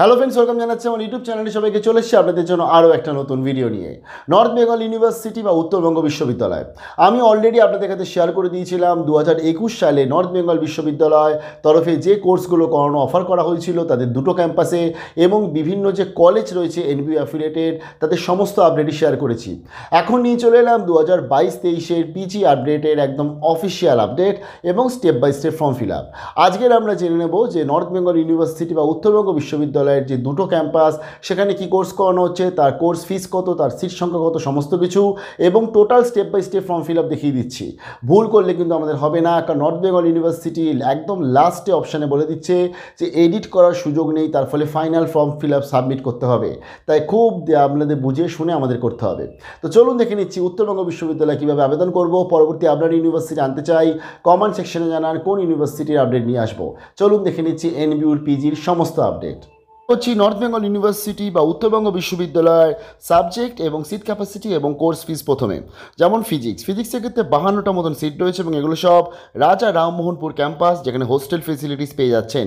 Hello friends welcome জানাচ্ছি আমার YouTube চ্যানেলে সবাইকে চলে এসেছি আপনাদের জন্য আরও একটা নতুন ভিডিও নিয়ে। নর্থ বেঙ্গল ইউনিভার্সিটি বা উত্তরবঙ্গ বিশ্ববিদ্যালয়। আমি অলরেডি আপনাদের কাছে শেয়ার করে দিয়েছিলাম দু একুশ সালে নর্থ বেঙ্গল বিশ্ববিদ্যালয় তরফে যে কোর্সগুলো করানো অফার করা হয়েছিল তাদের দুটো ক্যাম্পাসে এবং বিভিন্ন যে কলেজ রয়েছে এনবিউ অ্যাফিলিয়েটেড তাদের সমস্ত আপডেটই শেয়ার করেছি। এখন নিয়ে চলে এলাম দু হাজার বাইশ তেইশের পিজি আপডেটের একদম অফিসিয়াল আপডেট এবং step by step form fill up আজকের আমরা জেনে নেব যে নর্থ বেঙ্গল ইউনিভার্সিটি বা উত্তরবঙ্গ বিশ্ববিদ্যালয়ের যে দুটো ক্যাম্পাস, সেখানে কি কোর্স করানো হচ্ছে, তার কোর্স ফিস কত, তার সিট সংখ্যা কত, সমস্ত কিছু এবং total step by step form fill up দেখিয়ে দিচ্ছি। ভুল করলে কিন্তু আমাদের হবে না, কারণ নর্থ বেঙ্গল ইউনিভার্সিটি একদম লাস্টে অপশানে বলে দিচ্ছে যে এডিট করার সুযোগ নেই, তার ফলে final form fill up submit করতে হবে। তাই খুব আপনাদের বুঝে শুনে আমাদের করতে হবে। তো চলুন দেখে নিচ্ছি উত্তরবঙ্গ বিশ্ববিদ্যালয় কীভাবে আবেদন করব, পরবর্তী আপনার ইউনিভার্সিটি আনতে চাই কমেন্ট সেকশনে জানান কোন ইউনিভার্সিটির আপডেট নিয়ে আসব। চলুন দেখে নিচ্ছি এনবিউর পিজির সমস্ত আপডেট হচ্ছি নর্থ বেঙ্গল ইউনিভার্সিটি বা উত্তরবঙ্গ বিশ্ববিদ্যালয়ের সাবজেক্ট এবং সিট ক্যাপাসিটি এবং কোর্স ফিস প্রথমে। যেমন ফিজিক্স ফিজিক্সের ক্ষেত্রে বাহান্নটা মতন সিট রয়েছে এবং এগুলো সব রাজা রামমোহনপুর ক্যাম্পাস যেখানে হোস্টেল ফেসিলিটিস পেয়ে যাচ্ছেন।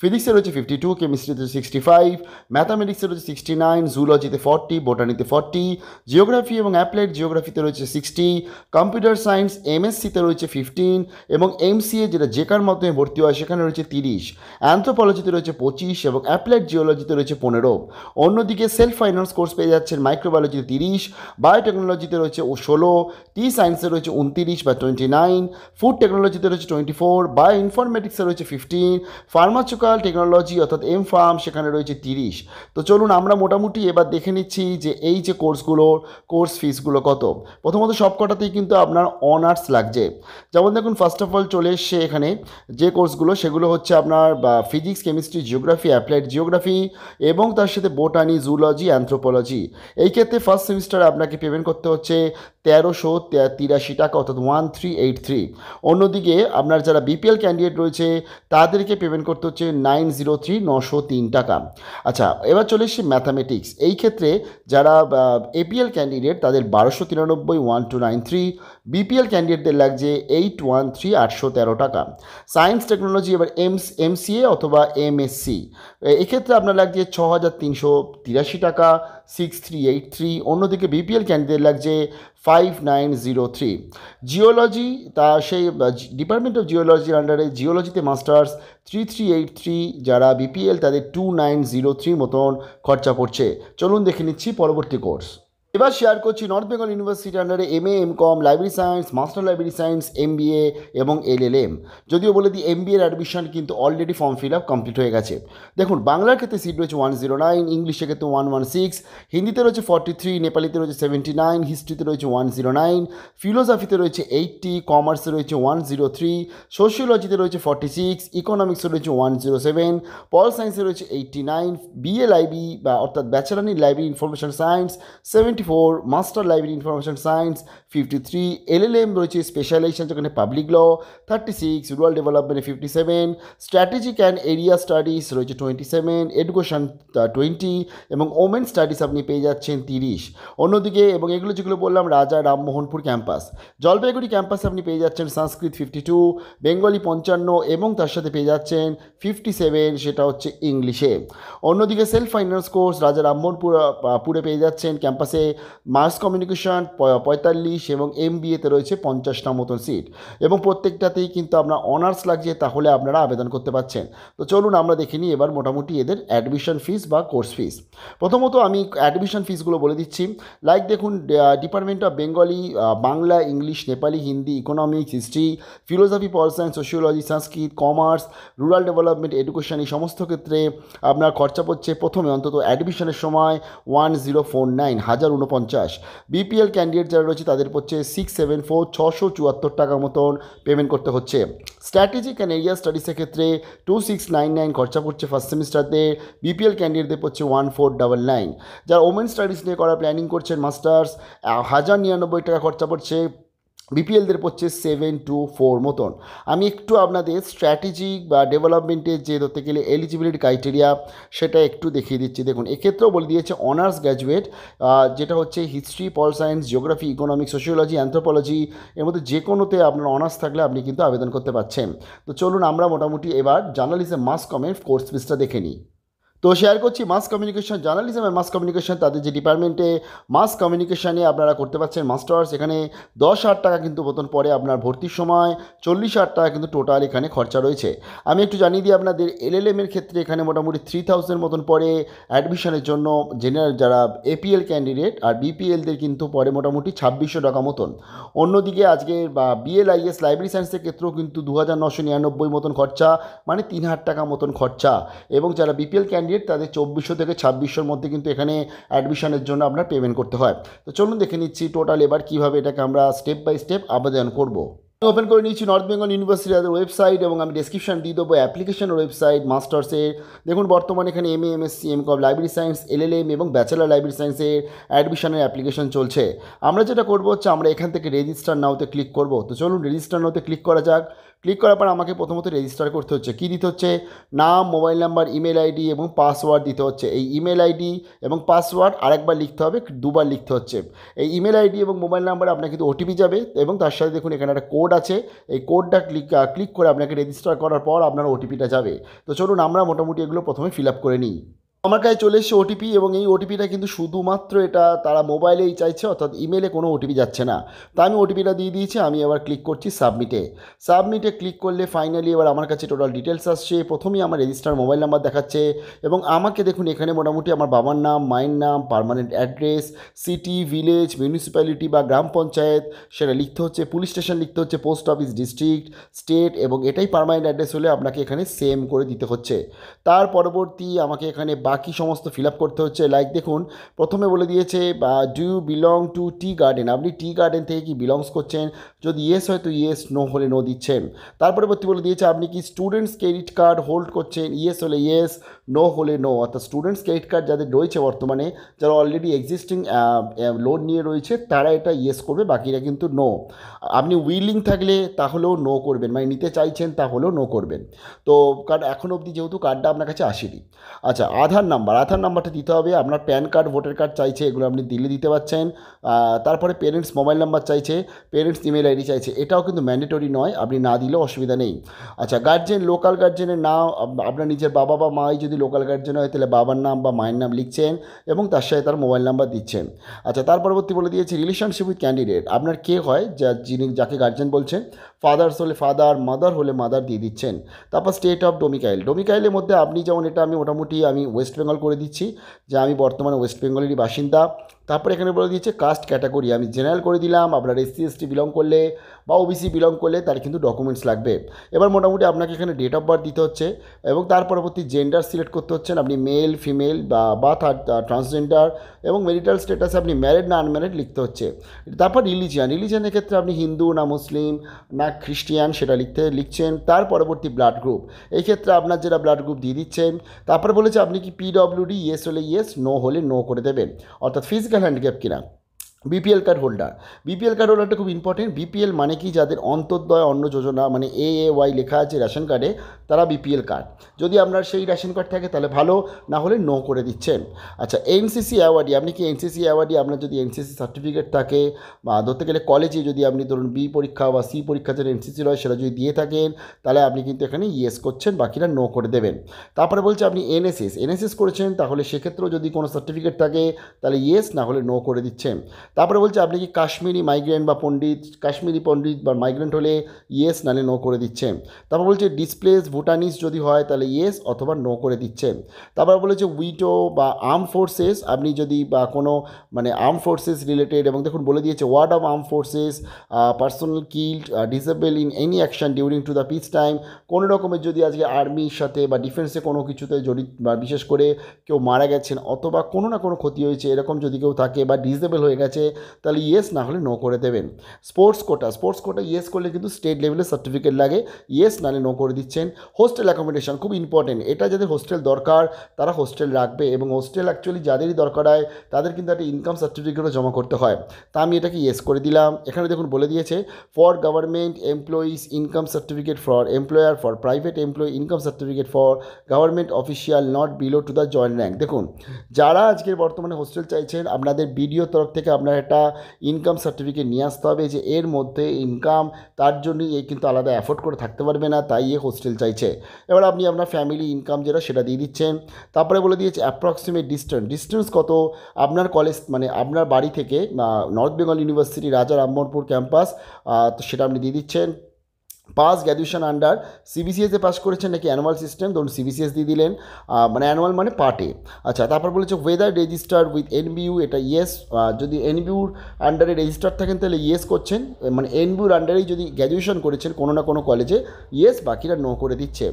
ফিজিক্সে রয়েছে ফিফটি টু কেমিস্ট্রিতে সিক্সটি ফাইভ ম্যাথামেটিক্সে রয়েছে সিক্সটি নাইন জুলজিতে ফর্টি বোটানিতে ফর্টি জিওগ্রাফি এবং অ্যাপ্লাইড জিওগ্রাফিতে রয়েছে সিক্সটি কম্পিউটার সায়েন্স এমএসসিতে রয়েছে ফিফটিন এবং এমসিএ যেটা জেকার মাধ্যমে ভর্তি হয় সেখানে রয়েছে তিরিশ অ্যান্থ্রোপলজিতে রয়েছে পঁচিশ এবং অ্যাপ্লাইড জিওলজিতে রয়েছে পনেরো। অন্যদিকে সেলফ ফাইন্যান্স কোর্স পেয়ে যাচ্ছেন মাইক্রোবায়োলজিতে তিরিশ, বায়োটেকনোলজিতে রয়েছে ও ষোলো টি সায়েন্সে রয়েছে উনতিরিশ বা টোয়েন্টি নাইন, ফুড টেকনোলজিতে রয়েছে টোয়েন্টি ফোর বায়ো ইনফরমেটিক্সে রয়েছে ফিফটিন ফার্মাচুকাল টেকনোলজি অর্থাৎ এম ফার্ম সেখানে রয়েছে তিরিশ। তো চলুন আমরা মোটামুটি এবার দেখে নিচ্ছি যে এই যে কোর্সগুলোর কোর্স ফিসগুলো কত। প্রথমত সব কটাতেই কিন্তু আপনার অনার্স লাগছে। যেমন দেখুন ফার্স্ট অফ অল চলে এসছে এখানে যে কোর্সগুলো, সেগুলো হচ্ছে আপনার physics chemistry geography applied geography এবং তার সাথে বোটানি জুলজি অ্যান্থ্রোপোলজি এই ক্ষেত্রে ফার্স্ট সেমিস্টারে আপনাকে পেমেন্ট করতে হচ্ছে তেরোশো তিরাশি টাকা, অর্থাৎ ওয়ান থ্রি এইট থ্রি অন্যদিকে আপনার যারা বিপিএল ক্যান্ডিডেট রয়েছে, তাদেরকে পেমেন্ট করতে হচ্ছে নাইন জিরো থ্রি নশো তিন টাকা। আচ্ছা এবার চলে এসছে ম্যাথামেটিক্স এই ক্ষেত্রে যারা এপিএল ক্যান্ডিডেট তাদের বারোশো তিরানব্বই one two nine three BPL ক্যান্ডিডেটদের লাগছে এইট ওয়ান থ্রি আটশো তেরো টাকা। সায়েন্স টেকনোলজি এবার এমস এমসিএ অথবা এমএসসি এক্ষেত্রে আপনার লাগছে ছ হাজার তিনশো তিরাশি টাকা সিক্স থ্রি এইট থ্রি অন্যদিকে বিপিএল ক্যান্ডিডেট লাগছে five nine zero three geology তা সেই ডিপার্টমেন্ট অফ জিওলজির আন্ডারে জিওলজিতে masters three three eight three যারা বিপিএল তাদের টু নাইন জিরো থ্রি মতন খরচা পড়ছে চলুন দেখে নিচ্ছি পরবর্তী কোর্স এবার শেয়ার করছি নর্থ বেঙ্গল ইউনিভার্সিটি আন্ডারে M A M com library science master library science M এবং এল এল এম যদিও বলে দিই এম এর অ্যাডমিশন কিন্তু already form fill up complete হয়ে গেছে। দেখুন, বাংলার ক্ষেত্রে সিট রয়েছে ওয়ান জিরো নাইন ইংলিশের ক্ষেত্রে ওয়ান ওয়ান সিক্স হিন্দিতে রয়েছে ফর্টি থ্রি নেপালিতে রয়েছে সেভেন্টি নাইন হিস্ট্রিতে রয়েছে ওয়ান জিরো নাইন ফিলোসফিতে রয়েছে এইটটি কমার্সে রয়েছে ওয়ান জিরো থ্রি সোশিওলজিতে রয়েছে ফর্টি সিক্স ইকোনমিক্সে রয়েছে ওয়ান জিরো সেভেন পল সায়েন্সে রয়েছে এইটটি নাইন বিএলআইবি বা অর্থাৎ bachelor in library information science seventy four master library information science fifty three LLM রয়েছে স্পেশালাইজেশন যেখানে public law thirty six rural ডেভেলপমেন্টে fifty seven strategic and area studies রয়েছে twenty seven education twenty এবং women studies আপনি পেয়ে যাচ্ছেন তিরিশ। অন্যদিকে এবং এগুলো যেগুলো বললাম, রাজা রামমোহনপুর ক্যাম্পাস জলপাইগুড়ি ক্যাম্পাসে আপনি পেয়ে যাচ্ছেন সংস্কৃত ফিফটি টু বেঙ্গলি পঞ্চান্ন এবং তার সাথে পেয়ে যাচ্ছেন ফিফটি সেভেন সেটা হচ্ছে ইংলিশে অন্যদিকে সেলফ ফাইন্যান্স কোর্স রাজা রামমোহনপুর পুরে পেয়ে যাচ্ছেন ক্যাম্পাসে মাস কমিউনিকেশন পঁয়তাল্লিশ এবং এম বিএতে রয়েছে পঞ্চাশটা মতন সিট। এবং প্রত্যেকটাতেই কিন্তু আপনার অনার্স লাগছে, তাহলে আপনারা আবেদন করতে পারছেন। তো চলুন আমরা দেখে নিই এবার মোটামুটি এদের অ্যাডমিশন ফিস বা কোর্স ফিস প্রথমত আমি অ্যাডমিশন ফিসগুলো বলে দিচ্ছি। লাইক দেখুন department of Bengali Bangla English Nepali Hindi economics history philosophy pol science sociology Sanskrit commerce rural development education এই সমস্ত ক্ষেত্রে আপনার খরচা পড়ছে প্রথমে অন্তত অ্যাডমিশনের সময় ওয়ান জিরো ফোর নাইন হাজার উনপঞ্চাশ বিপিএল ক্যান্ডিডেট যারা রয়েছে, তাদের পড়ছে সিক্স সেভেন ফোর ছশো চুয়াত্তর টাকা মতন পেমেন্ট করতে হচ্ছে। স্ট্র্যাটেজিক অ্যান্ড এরিয়া স্টাডিজের ক্ষেত্রে টু সিক্স নাইন নাইন খরচা পড়ছে ফার্স্ট সেমিস্টারদের বিপিএল ক্যান্ডিডেটদের পড়ছে ওয়ান ফোর ডাবল নাইন যারা ওমেন স্টাডিজ নিয়ে করার প্ল্যানিং করছেন মাস্টার্স হাজার নিরানব্বই টাকা খরচা পড়ছে। বিপিএলদের পড়ছে সেভেন টু ফোর মতন। আমি একটু আপনাদের স্ট্র্যাটেজিক বা ডেভেলপমেন্টের যে ধরতে গেলে এলিজিবিলিটি ক্রাইটেরিয়া সেটা একটু দেখিয়ে দিচ্ছি। দেখুন, এক্ষেত্রেও বলে দিয়েছে অনার্স গ্র্যাজুয়েট যেটা হচ্ছে history pol science geography economics sociology anthropology এর মধ্যে যে কোনোতে আপনার অনার্স থাকলে আপনি কিন্তু আবেদন করতে পারছেন। তো চলুন আমরা মোটামুটি এবার জার্নালিজম মাস কমেন্ট কোর্স ফিসটা দেখে নিই। তো শেয়ার করছি mass communication journalism and mass communication তাদের যে ডিপার্টমেন্টে মাস কমিউনিকেশানে আপনারা করতে পারছেন মাস্টার্স এখানে দশ হাজার টাকা কিন্তু বেতন পরে আপনার ভর্তির সময়, চল্লিশ হাজার টাকা কিন্তু টোটাল এখানে খরচা রয়েছে। আমি একটু জানিয়ে দিই আপনাদের এলএলএম এর ক্ষেত্রে এখানে মোটামুটি থ্রি থাউজেন্ড মতন পরে অ্যাডমিশনের জন্য জেনারেল যারা এপিএল ক্যান্ডিডেট আর বিপিএলদের কিন্তু পরে মোটামুটি ছাব্বিশশো টাকা মতন। অন্যদিকে আজকে বা বিএলআইএস লাইব্রেরি সায়েন্সের ক্ষেত্রেও কিন্তু দু হাজার নশো নিরানব্বই মতন খরচা মানে তিন হাজার টাকা মতন খরচা। এবং যারা বিপিএল ক্যান্ডিডেট তাদের চব্বিশশো থেকে ছাব্বিশশোর মধ্যে কিন্তু এখানে অ্যাডমিশনের জন্য আপনার পেমেন্ট করতে হয়। তো চলুন দেখে নিচ্ছি টোটাল এবার কীভাবে এটাকে আমরা স্টেপ বাই স্টেপ আবেদন করব। ওপেন করে নিচ্ছি নর্থ বেঙ্গল ইউনিভার্সিটি তাদের ওয়েবসাইট এবং আমি ডিসক্রিপশন দিয়ে দেবো অ্যাপ্লিকেশনের ওয়েবসাইট মাস্টার্সের দেখুন, বর্তমানে এখানে M A M S C M com library science LLM এবং ব্যাচেলার লাইব্রেরি সায়েন্সের অ্যাডমিশনের অ্যাপ্লিকেশন চলছে। আমরা যেটা করব হচ্ছে আমরা এখান থেকে রেজিস্টার নাওতে ক্লিক করব। তো চলুন রেজিস্টার নাওতে ক্লিক করা যাক। ক্লিক করার পর আমাকে প্রথমত রেজিস্টার করতে হচ্ছে। কী দিতে হচ্ছে? নাম মোবাইল নাম্বার ইমেল আইডি এবং পাসওয়ার্ড দিতে হচ্ছে। এই ইমেল আইডি এবং পাসওয়ার্ড আরেকবার লিখতে হবে, দুবার লিখতে হচ্ছে। এই ইমেল আইডি এবং মোবাইল নাম্বারে আপনার কিন্তু ওটিপি যাবে এবং তার সাথে দেখুন এখানে একটা কোড আছে। এই কোডটা ক্লিক ক্লিক করে আপনাকে রেজিস্টার করার পর আপনার ওটিপিটা যাবে। তো চলুন আমরা মোটামুটি এগুলো প্রথমে ফিল আপ করে নিই। আমার কাছে চলে এসছে ওটিপি এবং এই ওটিপিটা কিন্তু শুধুমাত্র এটা তারা মোবাইলেই চাইছে, অর্থাৎ ইমেলে কোনো ওটিপি যাচ্ছে না। তা আমি ওটিপিটা দিয়ে দিয়েছি, আমি এবার ক্লিক করছি সাবমিটে সাবমিটে ক্লিক করলে ফাইনালি এবার আমার কাছে টোটাল ডিটেলস আসছে। প্রথমেই আমার রেজিস্টার মোবাইল নাম্বার দেখাচ্ছে এবং আমাকে দেখুন এখানে মোটামুটি আমার বাবার নাম, মায়ের নাম permanent address city village municipality বা গ্রাম পঞ্চায়েত, সেটা লিখতে হচ্ছে পুলিশ স্টেশন লিখতে হচ্ছে পোস্ট অফিস ডিস্ট্রিক্ট স্টেট এবং এটাই পারমানেন্ট অ্যাড্রেস হলে আপনাকে এখানে সেম করে দিতে হচ্ছে। তার পরবর্তী আমাকে এখানে বাকি সমস্ত ফিল আপ করতে হচ্ছে? লাইক দেখুন, প্রথমে বলে দিয়েছে, বা do you belong to tea garden আপনি টি গার্ডেন থেকে কি বিলংস করছেন? যদি ইয়েস হয়, তো ইয়েস নো হলে নো দিচ্ছেন। তার পরবর্তী বলে দিয়েছে, আপনি কি স্টুডেন্টস ক্রেডিট কার্ড হোল্ড করছেন? ইয়েস হলে ইয়েস নো হলে নো অর্থাৎ স্টুডেন্টস ক্রেডিট কার্ড যাদের রয়েছে বর্তমানে, যারা অলরেডি এক্সিস্টিং লোন নিয়ে রয়েছে, তারা এটা ইয়েস করবে, বাকিরা কিন্তু নো আপনি উইলিং থাকলে তাহলেও নো করবেন মানে নিতে চাইছেন তাহলেও নো করবেন। তো কারণ এখন অবধি যেহেতু কার্ডটা আপনার কাছে আসেনি। আচ্ছা আধার নাম্বার, আধার নাম্বারটা দিতে হবে। আপনার প্যান কার্ড, ভোটার কার্ড চাইছে, এগুলো আপনি দিলে দিতে পারছেন। তারপরে পেরেন্টস মোবাইল নাম্বার চাইছে পেরেন্টস ইমেল আইডি চাইছে, এটাও কিন্তু ম্যান্ডেটরি নয়, আপনি না দিলেও অসুবিধা নেই। আচ্ছা গার্জেন লোকাল গার্জেনের নাম আপনার নিজের বাবা বা মাই যদি লোকাল গার্জেন হয়, তাহলে বাবার নাম বা মায়ের নাম লিখছেন এবং তার সাথে তার মোবাইল নাম্বার দিচ্ছেন। আচ্ছা তার পরবর্তী বলে দিয়েছে রিলেশনশিপ উইথ ক্যান্ডিডেট আপনার কে হয়, যা, যিনি, যাকে গার্জেন বলছেন? ফাদার্স হলে ফাদার, মাদার হলে মাদার দিয়ে দিচ্ছেন। তারপর স্টেট অফ ডোমিকাইল। ডোমিকাইলের মধ্যে আপনি যেমন এটা আমি মোটামুটি আমি ওয়েস্ট বেঙ্গল করে দিচ্ছি। যে আমি বর্তমানে ওয়েস্ট বেঙ্গলেরই বাসিন্দা। তারপরে এখানে বলে দিয়েছে কাস্ট ক্যাটাগরি আমি জেনারেল করে দিলাম, আপনার এসসি এসটি বিলং করলে বা ওবিসি বিলং করলে তার কিন্তু ডকুমেন্টস লাগবে। এবার মোটামুটি আপনাকে এখানে ডেট অফ বার্থ দিতে হচ্ছে এবং তার পরবর্তী জেন্ডার সিলেক্ট করতে হচ্ছেন। আপনি মেল ফিমেল বা বা ট্রান্সজেন্ডার এবং মেরিটাল স্ট্যাটাসে আপনি ম্যারিড না আনম্যারিড লিখতে হচ্ছে। তারপর রিলিজিয়ান রিলিজিয়ানের ক্ষেত্রে আপনি হিন্দু না মুসলিম না খ্রিস্টিয়ান সেটা লিখতে, লিখছেন। তার পরবর্তী ব্লাড গ্রুপ এই ক্ষেত্রে আপনার যেটা ব্লাড গ্রুপ দিয়ে দিচ্ছেন, তারপর বলেছে আপনি কি পিডব্লিউডি ইয়েস হলে ইয়েস নো হলে নো করে দেবেন। অর্থাৎ physical ፐርሰንት አንድ ገብኪናል BPL card holder BPL card হোল্ডারটা খুব ইম্পর্টেন্ট বিপিএল মানে কি? যাদের অন্তর্দয় অন্ন যোজনা মানে এ এ ওয়াই লেখা আছে রেশন কার্ডে তারা বিপিএল কার্ড যদি আপনার সেই রেশন কার্ড থাকে, তাহলে ভালো, না হলে নো করে দিচ্ছেন। আচ্ছা এনসিসি অ্যাওয়ার্ডি আপনি কি এনসিসি অ্যাওয়ার্ডি আপনার যদি এনসিসি সার্টিফিকেট থাকে, বা ধরতে গেলে কলেজে যদি আপনি ধরুন বি পরীক্ষা বা সি পরীক্ষা যেটা এনসিসি রয় সেটা যদি দিয়ে থাকেন, তাহলে আপনি কিন্তু এখানে ইয়েস করছেন, বাকিরা নো করে দেবেন। তারপরে বলছে আপনি এনএসএস এনএসএস করেছেন, তাহলে সেক্ষেত্রেও যদি কোনো সার্টিফিকেট থাকে, তাহলে ইয়েস না হলে নো করে দিচ্ছেন। তারপরে বলছে, আপনি কি কাশ্মীরি মাইগ্রেন্ট বা পণ্ডিত, কাশ্মীরি পণ্ডিত বা মাইগ্রেন্ট হলে ইয়েস নালে নো করে দিচ্ছেন তারপর বলছে ডিসপ্লেস ভুটানিস যদি হয়, তাহলে ইয়েস অথবা নো করে দিচ্ছেন তারপর বলেছে, উইটো বা আর্ম ফোর্সেস আপনি যদি বা কোনো মানে আর্ম ফোর্সেস রিলেটেড এবং দেখুন বলে দিয়েছে ward of arm forces personnel killed disable in any action during to the peace time কোনো রকমের যদি আজকে আর্মির সাথে বা ডিফেন্সে কোনো কিছুতে জড়িত বা বিশেষ করে কেউ মারা গেছেন অথবা কোনো না কোনো ক্ষতি হয়েছে, এরকম যদি কেউ থাকে বা ডিসেবল হয়ে গেছে তাহলে ইয়েস না হলে নো করে দেবেন। Sports quota sports quota yes করলে কিন্তু স্টেট লেভেলের সার্টিফিকেট লাগে। ইয়েস নাহলে নো করে দিচ্ছেন। হোস্টেল অ্যাকোমোডেশন খুব ইম্পর্টেন্ট এটা যাদের হোস্টেল দরকার, তারা হোস্টেল রাখবে এবং হোস্টেল অ্যাকচুয়ালি যাদেরই দরকার হয়, তাদের কিন্তু একটা ইনকাম সার্টিফিকেটও জমা করতে হয়। তা আমি এটাকে ইয়েস করে দিলাম। এখানে দেখুন বলে দিয়েছে for government employees income certificate for employer for private employee income certificate for government official not below to the joint rank দেখুন, যারা আজকের বর্তমানে হোস্টেল চাইছেন, আপনাদের বিডিও তরফ থেকে আপনার একটা ইনকাম সার্টিফিকেট নিয়ে আসতে হবে যে এর মধ্যে ইনকাম তার জন্যই এ কিন্তু আলাদা অ্যাফোর্ড করে থাকতে পারবে না, তাই এ হোস্টেল চাইছে। এবার আপনি আপনার ফ্যামিলি ইনকাম যেটা সেটা দিয়ে দিচ্ছেন। তারপরে বলে দিয়েছে অ্যাপ্রক্সিমেট ডিস্টেন্স ডিস্টেন্স কত? আপনার কলেজ মানে আপনার বাড়ি থেকে নর্থ বেঙ্গল ইউনিভার্সিটি রাজা রামমোহনপুর ক্যাম্পাস তো সেটা আপনি দিয়ে দিচ্ছেন। পাস গ্র্যাজুয়েশন আন্ডার সিবিসিএসে পাস করেছেন নাকি অ্যানুয়াল সিস্টেম ধরুন সিবিসিএস দিয়ে দিলেন মানে অ্যানুয়াল মানে পার্টে আচ্ছা তারপর বলেছে ওয়েদার রেজিস্টার উইথ এনবিইউ এটা ইয়েস যদি এনবিউর আন্ডারে রেজিস্টার থাকেন তাহলে ইয়েস করছেন মানে এনবিউর আন্ডারেই যদি গ্র্যাজুয়েশন করেছেন কোনো না কোনো কলেজে ইয়েস বাকিরা নো করে দিচ্ছে।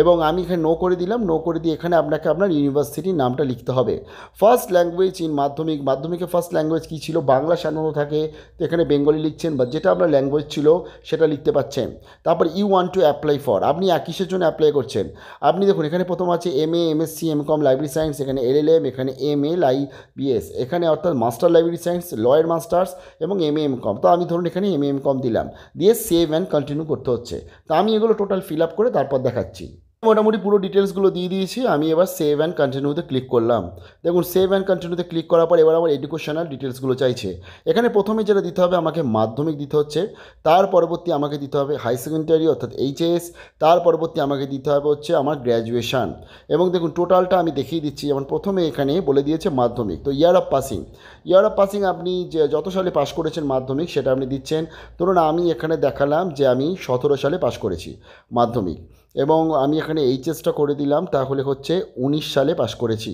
এবং আমি এখানে নো করে দিলাম নো করে দিয়ে এখানে আপনাকে আপনার ইউনিভার্সিটির নামটা লিখতে হবে। ফার্স্ট ল্যাঙ্গুয়েজ ইন মাধ্যমিক, মাধ্যমিকে ফার্স্ট ল্যাঙ্গুয়েজ কী ছিল? বাংলা সাধারণত থাকে, তো এখানে বেঙ্গলি লিখছেন, বা যেটা আপনার ল্যাঙ্গুয়েজ ছিল, সেটা লিখতে পাচ্ছেন তারপর you want to apply for আপনি কিসের জন্য অ্যাপ্লাই করছেন। আপনি দেখুন, এখানে প্রথম আছে M A M S C M com library science এখানে এল এল এম এখানে এম এ লাই বিএস এখানে অর্থাৎ মাস্টার লাইব্রেরি সায়েন্স লয়ের মাস্টার্স এবং এম এ এম কম তো আমি ধরুন এখানে এম এ এম কম দিলাম। দিয়ে সেভ অ্যান্ড কন্টিনিউ করতে হচ্ছে। তো আমি এগুলো টোটাল ফিল আপ করে তারপর দেখাচ্ছি। মোটামুটি পুরো ডিটেলসগুলো দিয়ে দিয়েছি। আমি এবার সেভ অ্যান্ড কন্টিনিউতে ক্লিক করলাম। দেখুন সেভ অ্যান্ড কন্টিনিউতে ক্লিক করার পর এবার আমার এডুকেশনাল ডিটেলসগুলো চাইছে। এখানে প্রথমে যেটা দিতে হবে, আমাকে মাধ্যমিক দিতে হচ্ছে। তার পরবর্তী আমাকে দিতে হবে হাই সেকেন্ডারি অর্থাৎ এইচএস তার পরবর্তী আমাকে দিতে হবে হচ্ছে আমার গ্র্যাজুয়েশান এবং দেখুন টোটালটা আমি দেখিয়ে দিচ্ছি। যেমন প্রথমে এখানে বলে দিয়েছে মাধ্যমিক। তো year of passing year of passing আপনি যে যত সালে পাশ করেছেন মাধ্যমিক, সেটা আপনি দিচ্ছেন। ধরুন, আমি এখানে দেখালাম যে আমি সতেরো সালে পাশ করেছি মাধ্যমিক। এবং আমি এখানে এইচএসটা করে দিলাম, তাহলে হচ্ছে উনিশ সালে পাশ করেছি,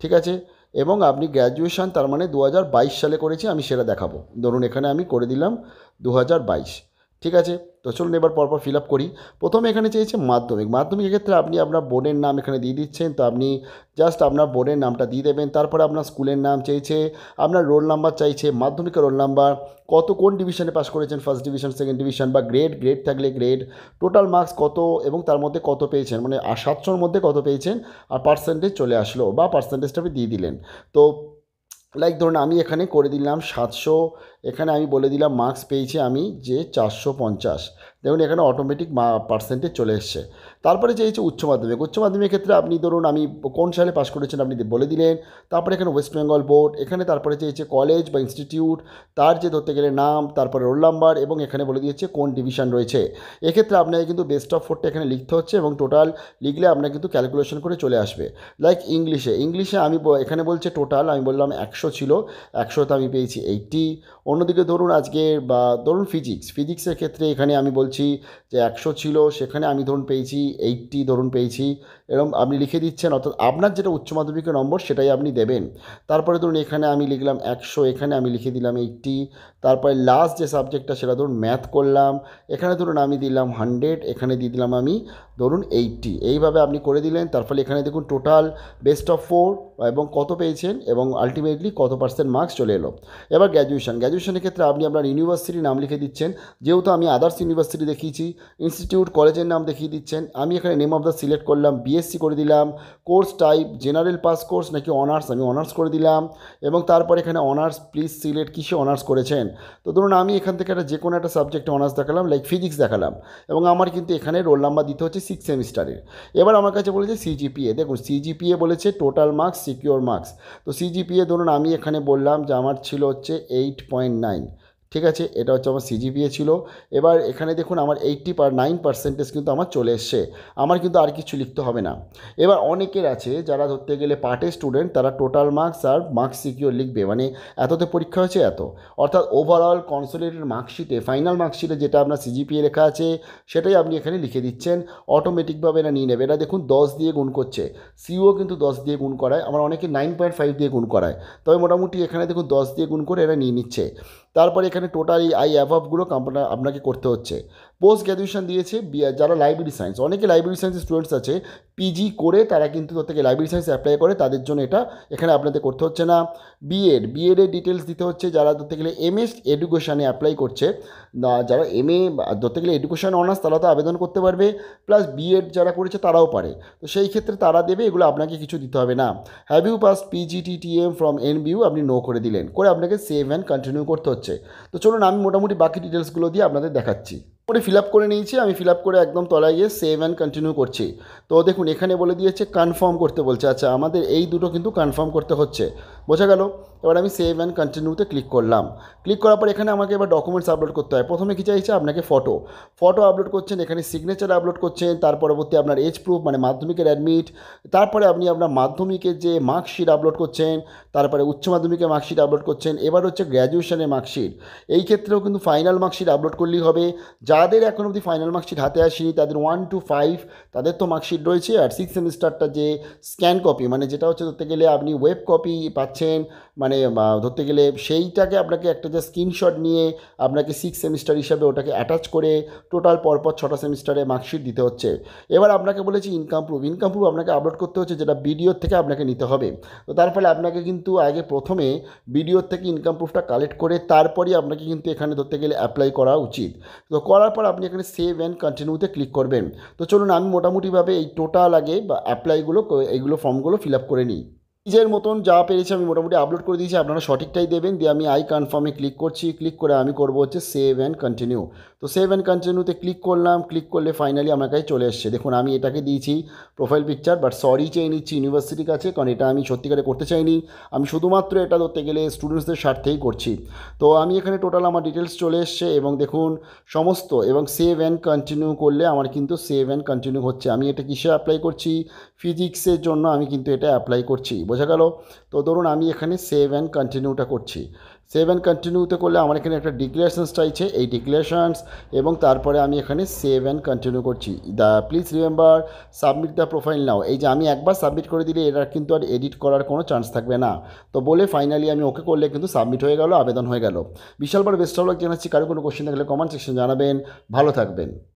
ঠিক আছে? এবং আপনি গ্র্যাজুয়েশান তার মানে দু হাজার বাইশ সালে করেছি, আমি সেটা দেখাবো। ধরুন এখানে আমি করে দিলাম দু হাজার বাইশ। ঠিক আছে? তো চলুন এবার পরপর ফিল আপ করি। প্রথমে এখানে চেয়েছে মাধ্যমিক। মাধ্যমিকের ক্ষেত্রে আপনি আপনার বোর্ডের নাম এখানে দিয়ে দিচ্ছেন। তো আপনি জাস্ট আপনার বোর্ডের নামটা দিয়ে দেবেন। তারপরে আপনার স্কুলের নাম চাইছে, আপনার রোল নাম্বার চাইছে, মাধ্যমিকের রোল নাম্বার কত কোন ডিভিশনে পাস করেছেন? ফার্স্ট ডিভিশন সেকেন্ড ডিভিশন বা গ্রেড গ্রেড থাকলে গ্রেড টোটাল মার্কস কত এবং তার মধ্যে কত পেয়েছেন? মানে সাতশোর মধ্যে কত পেয়েছেন? আর পার্সেন্টেজ চলে আসলো বা পার্সেন্টেজটা আপনি দিয়ে দিলেন। তো লাইক ধরুন আমি এখানে করে দিলাম সাতশো, এখানে আমি বলে দিলাম মার্কস পেয়েছি আমি যে চারশো পঞ্চাশ। দেখুন এখানে অটোমেটিক মা পার্সেন্টেজ চলে এসছে। তারপরে চেয়েছে উচ্চ মাধ্যমিক, উচ্চ মাধ্যমিকের ক্ষেত্রে আপনি ধরুন আমি কোন সালে পাশ করেছেন আপনি বলে দিলেন, তারপরে এখানে ওয়েস্ট বেঙ্গল বোর্ড এখানে তারপরে চেয়েছে কলেজ বা ইনস্টিটিউট তার যে ধরতে গেলে নাম, তারপরে রোল নাম্বার এবং এখানে বলে দিয়েছে কোন ডিভিশন রয়েছে। এক্ষেত্রে আপনাকে কিন্তু বেস্ট অফ ফোরটা এখানে লিখতে হচ্ছে এবং টোটাল লিখলে আপনার কিন্তু ক্যালকুলেশন করে চলে আসবে। লাইক ইংলিশে ইংলিশে আমি এখানে বলছে টোটাল আমি বললাম একশো ছিল, একশোতে আমি পেয়েছি এইটটি অন্যদিকে ধরুন আজকে বা ধরুন ফিজিক্স ফিজিক্সের ক্ষেত্রে এখানে আমি বলছি যে একশো ছিল, সেখানে আমি ধরুন পেয়েছি এইটটি ধরুন পেয়েছি। এরকম আপনি লিখে দিচ্ছেন, অর্থাৎ আপনার যেটা উচ্চ মাধ্যমিকের নম্বর সেটাই আপনি দেবেন। তারপরে ধরুন এখানে আমি লিখলাম একশো, এখানে আমি লিখে দিলাম এইটটি, তারপরে লাস্ট যে সাবজেক্টটা সেটা ধরুন ম্যাথ করলাম, এখানে ধরুন আমি দিলাম হান্ড্রেড এখানে দিয়ে দিলাম আমি ধরুন এইটটি এইভাবে আপনি করে দিলেন, তার ফলে এখানে দেখুন টোটাল বেস্ট অফ ফোর এবং কত পেয়েছেন এবং আলটিমেটলি কত পার্সেন্ট মার্কস চলে এলো। এবার গ্র্যাজুয়েশন গ্র্যাজুয়েশনের ক্ষেত্রে আপনি আপনার ইউনিভার্সিটির নাম লিখে দিচ্ছেন, যেহেতু আমি আদার্স ইউনিভার্সিটি দেখিয়েছি ইনস্টিটিউট কলেজের নাম দেখিয়ে দিচ্ছেন, আমি এখানে নেম অফ দ্য সিলেক্ট করলাম বিএসসি করে দিলাম course type general pass course নাকি অনার্স আমি অনার্স করে দিলাম, এবং তারপর এখানে অনার্স প্লিজ সিলেক্ট কিসে অনার্স করেছেন। তো ধরুন আমি এখান থেকে একটা যে কোনো একটা সাবজেক্টে অনার্স দেখালাম লাইক ফিজিক্স দেখালাম, এবং আমার কিন্তু এখানে রোল নাম্বার দিতে হচ্ছে সিক্স সেমিস্টারের এবার আমার কাছে বলেছে সিজিপিএ দেখুন সিজিপিএ বলেছে টোটাল মার্কস সিকিওর মার্কস তো সিজিপিএ ধরুন আমি এখানে বললাম যে আমার ছিল হচ্ছে এইট পয়েন্ট নাইন ঠিক আছে? এটা হচ্ছে আমার সিজিপিএ ছিল। এবার এখানে দেখুন আমার এইট্টি পার নাইন পার্সেন্টেজ কিন্তু আমার চলে এসছে। আমার কিন্তু আর কিছু লিখতে হবে না। এবার অনেকের আছে যারা ধরতে গেলে পার্টের স্টুডেন্ট তারা টোটাল মার্কস আর মার্কস সিকিওর লিখবে। মানে এততে পরীক্ষা হয়েছে এত। অর্থাৎ ওভারঅল কনসোলিডেটেড মার্কশিটে ফাইনাল মার্কশিটে যেটা আপনার সিজিপিএ লেখা আছে, সেটাই আপনি এখানে লিখে দিচ্ছেন। অটোমেটিকভাবে এটা নিয়ে নেবে। এটা দেখুন দশ দিয়ে গুণ করছে। সিও কিন্তু দশ দিয়ে গুণ করায়। আমার অনেকে নাইন পয়েন্ট ফাইভ দিয়ে গুণ করায়। তবে মোটামুটি এখানে দেখুন দশ দিয়ে গুণ করে এরা নিয়ে নিচ্ছে। তারপরে এখানে টোটাল এই আই অ্যাভাবগুলো আপনাকে করতে হচ্ছে। পোস্ট গ্র্যাজুয়েশন দিয়েছে যারা লাইব্রেরি সায়েন্স অনেকে লাইব্রেরি সায়েন্সের স্টুডেন্টস আছে পিজি করে তারা কিন্তু থেকে লাইব্রেরি সায়েন্স অ্যাপ্লাই করে, তাদের জন্য এটা এখানে আপনাদের করতে হচ্ছে না। বিএড বিএডের ডিটেলস দিতে হচ্ছে যারা ধরতে গেলে এমএস এডুকেশানে অ্যাপ্লাই করছে, না, যারা এম এ ধরতে গেলে এডুকেশান অনার্স তারা তো আবেদন করতে পারবে প্লাস বিএড যারা করেছে তারাও পারে। তো সেই ক্ষেত্রে তারা দেবে, এগুলো আপনাকে কিছু দিতে হবে না। Have you pass PGTTM from N NBU আপনি নো করে দিলেন। করে আপনাকে সেভ অ্যান্ড কন্টিনিউ করতে হচ্ছে। তো চলুন, আমি মোটামুটি বাকি ডিটেলসগুলো দিয়ে আপনাদের দেখাচ্ছি। করে ফিল আপ করে নিয়েছি, আমি ফিল আপ করে একদম তলায় গিয়ে সেভ অ্যান্ড কন্টিনিউ করছি। তো দেখুন, এখানে বলে দিয়েছে কনফার্ম করতে বলছে। আচ্ছা আমাদের এই দুটো কিন্তু কনফার্ম করতে হচ্ছে। বোঝা গেল? এবার আমি সেভ অ্যান্ড কন্টিনিউতে ক্লিক করলাম। ক্লিক করার পর এখানে আমাকে এবার ডকুমেন্টস আপলোড করতে হয়। প্রথমে কী চাইছে? আপনাকে ফটো ফটো আপলোড করছেন, এখানে সিগনেচার আপলোড করছেন, তার পরবর্তী আপনার এজ প্রুফ মানে মাধ্যমিকের অ্যাডমিট তারপরে আপনি আপনার মাধ্যমিকের যে মার্কশিট আপলোড করছেন, তারপরে উচ্চ মাধ্যমিকের মার্কশিট আপলোড করছেন, এবার হচ্ছে গ্র্যাজুয়েশনের মার্কশিট এই ক্ষেত্রেও কিন্তু ফাইনাল মার্কশিট আপলোড করলেই হবে। যাদের এখন অবধি ফাইনাল মার্কশিট হাতে আসেনি, তাদের ওয়ান টু ফাইভ তাদের তো মার্কশিট রয়েছে। আর সিক্স সেমিস্টারটা যে স্ক্যান কপি মানে যেটা হচ্ছে ধরতে গেলে আপনি ওয়েব কপি পাচ্ছেন মানে ধরতে গেলে সেইটাকে আপনাকে একটা যে স্ক্রিনশট নিয়ে আপনাকে সিক্স সেমিস্টার হিসাবে ওটাকে অ্যাটাচ করে টোটাল পরপর ছটা সেমিস্টারে মার্কশিট দিতে হচ্ছে। এবার আপনাকে বলেছি ইনকাম প্রুফ ইনকাম প্রুফ আপনাকে আপলোড করতে হচ্ছে যেটা বিডিওর থেকে আপনাকে নিতে হবে। তো তার ফলে আপনাকে কিন্তু আগে প্রথমে বিডিওর থেকে ইনকাম প্রুফটা কালেক্ট করে তারপরেই আপনাকে কিন্তু এখানে ধরতে গেলে অ্যাপ্লাই করা উচিত। তো করার পর আপনি এখানে সেভ অ্যান্ড কন্টিনিউতে ক্লিক করবেন। তো চলুন আমি মোটামুটিভাবে এই টোটাল আগে বা অ্যাপ্লাইগুলো এইগুলো ফর্মগুলো ফিল আপ করে নিই। নিজের মতন যা পেরেছি আমি মোটামুটি আপলোড করে দিয়েছি, আপনারা সঠিকটাই দেবেন। দিয়ে আমি আই কনফার্মে ক্লিক করছি। ক্লিক করে আমি করব হচ্ছে সেভ অ্যান্ড কন্টিনিউ তো সেভ অ্যান্ড কন্টিনিউতে ক্লিক করলাম ক্লিক করলে ফাইনালি আমার কাছে চলে এসছে। দেখুন, আমি এটাকে দিয়েছি প্রোফাইল পিকচার বাট সরি চেয়ে নিচ্ছি ইউনিভার্সিটির কাছে, কারণ এটা আমি সত্যিকারে করতে চাইনি। আমি শুধুমাত্র এটা ধরতে গেলে স্টুডেন্টসদের স্বার্থেই করছি। তো আমি এখানে টোটাল আমার ডিটেলস চলে এসছে এবং দেখুন, সমস্ত এবং সেভ অ্যান্ড কন্টিনিউ করলে আমার কিন্তু সেভ অ্যান্ড কন্টিনিউ হচ্ছে। আমি এটা কিসে অ্যাপ্লাই করছি? ফিজিক্সের জন্য আমি কিন্তু এটা অ্যাপ্লাই করছি। বোঝা গেল? তো ধরুন, আমি এখানে সেভ অ্যান্ড কন্টিনিউটা করছি। সেভ অ্যান্ড কন্টিনিউতে করলে আমার এখানে একটা ডিক্লারেশনস চাইছে। এই ডিক্লারেশনস এবং তারপরে আমি এখানে সেভ অ্যান্ড কন্টিনিউ করছি। The please remember submit the profile now এই যে আমি একবার সাবমিট করে দিলে এটার কিন্তু আর এডিট করার কোনো চান্স থাকবে না। তো বলে ফাইনালি আমি ওকে করলে কিন্তু সাবমিট হয়ে গেল, আবেদন হয়ে গেল। বিশাল বড় বেস্ট অফ লাক জানাচ্ছি। কারও কোনো কোশ্চেন থাকলে কমেন্ট সেকশন জানাবেন। ভালো থাকবেন।